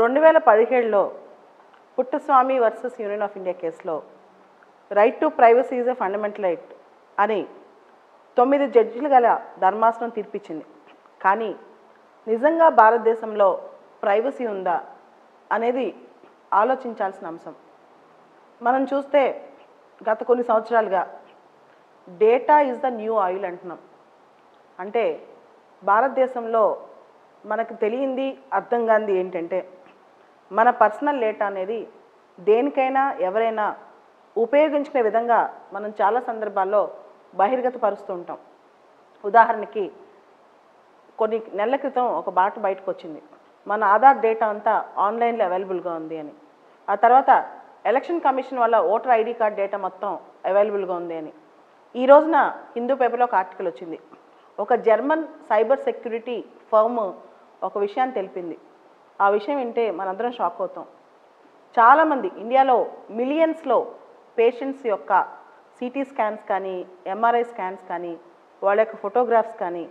రెండు వేల పదిహేడులో Puttaswamy versus union of India కేసులో right to privacy is a fundamental right అని తొమ్మిది జడ్జిలు గల ధర్మాసనం తీర్పిచ్చింది. కానీ నిజంగా భారతదేశంలో ప్రైవసీ ఉందా అనేది ఆలోచించాల్సిన అంశం. మనం చూస్తే గత కొన్ని సంవత్సరాలుగా data is the new oil అంటున్నాం. అంటే భారతదేశంలో మనకు తెలియంది అర్థం కాంది ఏంటంటే మన పర్సనల్ డేటా అనేది దేనికైనా ఎవరైనా ఉపయోగించుకునే విధంగా మనం చాలా సందర్భాల్లో బహిర్గతపరుస్తూ ఉంటాం. ఉదాహరణకి కొన్ని నెలల క్రితం ఒక బాట బయటకు వచ్చింది మన ఆధార్ డేటా అంతా ఆన్లైన్లో అవైలబుల్గా ఉంది అని. ఆ తర్వాత ఎలక్షన్ కమిషన్ వల్ల ఓటర్ ఐడి కార్డ్ డేటా మొత్తం అవైలబుల్గా ఉంది అని. ఈ రోజున హిందూ పేపర్లో ఒక ఆర్టికల్ వచ్చింది. ఒక జర్మన్ సైబర్ సెక్యూరిటీ ఫర్మ్ ఒక విషయాన్ని తెలిపింది. ఆ విషయం వింటే మనందరం షాక్ అవుతాం. చాలామంది ఇండియాలో మిలియన్స్లో పేషెంట్స్ యొక్క సిటీ స్కాన్స్ కానీ ఎంఆర్ఐ స్కాన్స్ కానీ వాళ్ళ యొక్క ఫోటోగ్రాఫ్స్ కానీ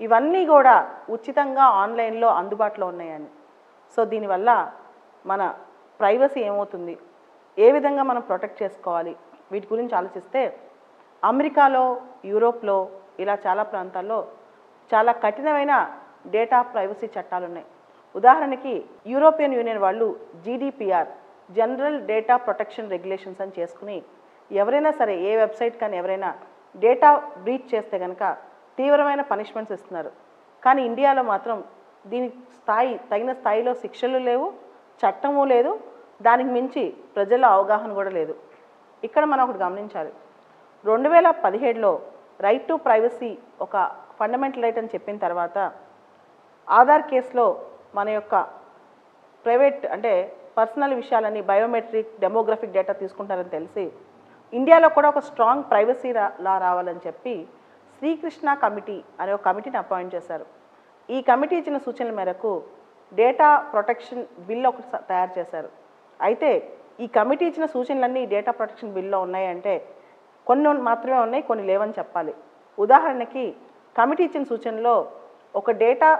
ఇవన్నీ కూడా ఉచితంగా ఆన్లైన్లో అందుబాటులో ఉన్నాయని. సో దీనివల్ల మన ప్రైవసీ ఏమవుతుంది? ఏ విధంగా మనం ప్రొటెక్ట్ చేసుకోవాలి? వీటి గురించి ఆలోచిస్తే అమెరికాలో యూరోప్లో ఇలా చాలా ప్రాంతాల్లో చాలా కఠినమైన డేటా ప్రైవసీ చట్టాలు ఉన్నాయి ఉదాహరణకి యూరోపియన్ యూనియన్ వాళ్ళు GDPR general data protection regulations అని చేసుకుని ఎవరైనా సరే ఏ వెబ్సైట్ కానీ ఎవరైనా డేటా బ్రీచ్ చేస్తే కనుక తీవ్రమైన పనిష్మెంట్స్ ఇస్తున్నారు. కానీ ఇండియాలో మాత్రం దీని స్థాయి తగిన స్థాయిలో శిక్షలు లేవు చట్టము లేదు దానికి మించి ప్రజల అవగాహన కూడా లేదు. ఇక్కడ మనం ఒకటి గమనించాలి. రెండు వేల పదిహేడులో రైట్ టు ప్రైవసీ ఒక ఫండమెంటల్ రైట్ అని చెప్పిన తర్వాత ఆధార్ కేసులో మన యొక్క ప్రైవేట్ అంటే పర్సనల్ విషయాలని బయోమెట్రిక్ డెమోగ్రఫిక్ డేటా తీసుకుంటారని తెలిసి ఇండియాలో కూడా ఒక స్ట్రాంగ్ ప్రైవసీ లా రావాలని చెప్పి శ్రీకృష్ణ కమిటీ అనే ఒక కమిటీని అపాయింట్ చేశారు. ఈ కమిటీ ఇచ్చిన సూచనల మేరకు డేటా ప్రొటెక్షన్ బిల్ ఒకటి తయారు చేశారు. అయితే ఈ కమిటీ ఇచ్చిన సూచనలన్నీ డేటా ప్రొటెక్షన్ బిల్లో ఉన్నాయంటే కొన్ని మాత్రమే ఉన్నాయి కొన్ని లేవని చెప్పాలి. ఉదాహరణకి కమిటీ ఇచ్చిన సూచనలో ఒక డేటా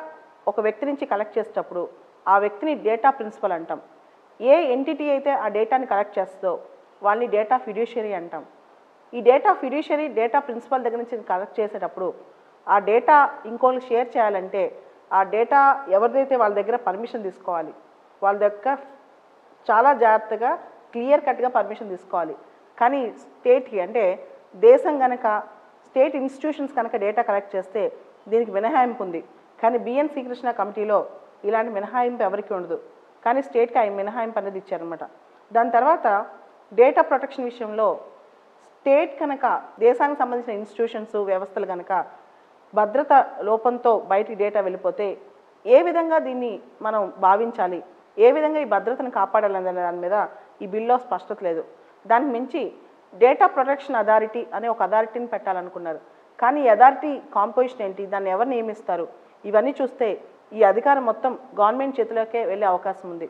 ఒక వ్యక్తి నుంచి కలెక్ట్ చేసేటప్పుడు ఆ వ్యక్తిని డేటా ప్రిన్సిపల్ అంటాం. ఏ ఎంటిటీ అయితే ఆ డేటాని కలెక్ట్ చేస్తుందో వాళ్ళని డేటా ఫిడ్యూషియరీ అంటాం. ఈ డేటా ఫిడ్యూషియరీ డేటా ప్రిన్సిపల్ దగ్గర నుంచి కలెక్ట్ చేసేటప్పుడు ఆ డేటా ఇంకోళ్ళకి షేర్ చేయాలంటే ఆ డేటా ఎవరిదైతే వాళ్ళ దగ్గర పర్మిషన్ తీసుకోవాలి వాళ్ళ దగ్గర చాలా జాగ్రత్తగా క్లియర్ కట్గా పర్మిషన్ తీసుకోవాలి. కానీ స్టేట్కి అంటే దేశం కనుక స్టేట్ ఇన్స్టిట్యూషన్స్ కనుక డేటా కలెక్ట్ చేస్తే దీనికి మినహాయింపు ఉంది. కానీ బిఎన్ శ్రీకృష్ణ కమిటీలో ఇలాంటి మినహాయింపు ఎవరికి ఉండదు. కానీ స్టేట్కి ఆయన మినహాయింపు అనేది ఇచ్చారనమాట దాని తర్వాత డేటా ప్రొటెక్షన్ విషయంలో స్టేట్ కనుక దేశానికి సంబంధించిన ఇన్స్టిట్యూషన్స్ వ్యవస్థలు కనుక భద్రత లోపంతో బయటికి డేటా వెళ్ళిపోతే ఏ విధంగా దీన్ని మనం భావించాలి? ఏ విధంగా ఈ భద్రతను కాపాడాలనే దాని మీద ఈ బిల్లో స్పష్టత లేదు. దానికి మించి డేటా ప్రొటెక్షన్ అథారిటీ అనే ఒక అథారిటీని పెట్టాలనుకున్నారు. కానీ అథారిటీ కాంపోజిషన్ ఏంటి? దాన్ని ఎవరు నియమిస్తారు? ఇవన్నీ చూస్తే ఈ అధికారం మొత్తం గవర్నమెంట్ చేతిలోకే వెళ్ళే అవకాశం ఉంది.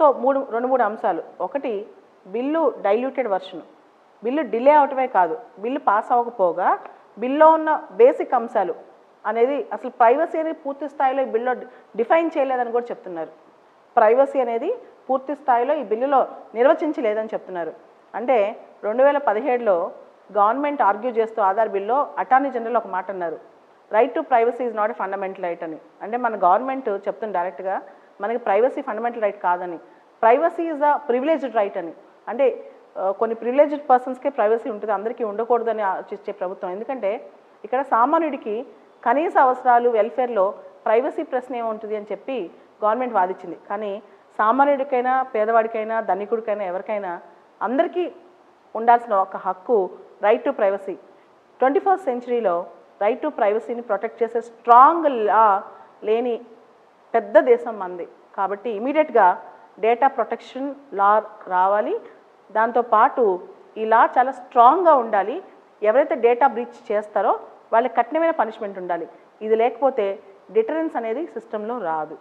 సో మూడు రెండు మూడు అంశాలు. ఒకటి bill diluted version. Bill delay అవటమే కాదు. బిల్లు పాస్ అవ్వకపోగా బిల్లో ఉన్న బేసిక్ అంశాలు అనేది అసలు ప్రైవసీ అనేది పూర్తి స్థాయిలో ఈ బిల్లో డిఫైన్ చేయలేదని కూడా చెప్తున్నారు. ప్రైవసీ అనేది పూర్తి స్థాయిలో ఈ బిల్లులో నిర్వచించలేదని చెప్తున్నారు. అంటే రెండు వేల పదిహేడులో గవర్నమెంట్ ఆర్గ్యూ చేస్తూ ఆధార్ బిల్లో అటార్నీ జనరల్ ఒక మాట అన్నారు. Right to privacy is not a fundamental right అని. అంటే మన గవర్నమెంట్ చెప్తుంది డైరెక్ట్గా మనకి ప్రైవసీ ఫండమెంటల్ రైట్ కాదని. Privacy is a privileged right అని. అంటే కొన్ని ప్రివిలేజ్డ్ పర్సన్స్కే ప్రైవసీ ఉంటుంది అందరికీ ఉండకూడదని ఆలోచించే ప్రభుత్వం. ఎందుకంటే ఇక్కడ సామాన్యుడికి కనీస అవసరాలు వెల్ఫేర్లో ప్రైవసీ ప్రశ్న ఏముంటుంది అని చెప్పి గవర్నమెంట్ వాదించింది కానీ సామాన్యుడికైనా పేదవాడికైనా ధనికుడికైనా ఎవరికైనా అందరికీ ఉండాల్సిన ఒక హక్కు right to privacy twenty first సెంచరీలో right to ప్రైవసీని ప్రొటెక్ట్ చేసే స్ట్రాంగ్ లా లేని పెద్ద దేశం మంది. కాబట్టి ఇమీడియట్గా డేటా ప్రొటెక్షన్ లా రావాలి. దాంతోపాటు ఈ లా చాలా స్ట్రాంగ్గా ఉండాలి. ఎవరైతే డేటా బ్రీచ్ చేస్తారో వాళ్ళకి కఠినమైన పనిష్మెంట్ ఉండాలి. ఇది లేకపోతే డిటరెన్స్ అనేది సిస్టంలో రాదు.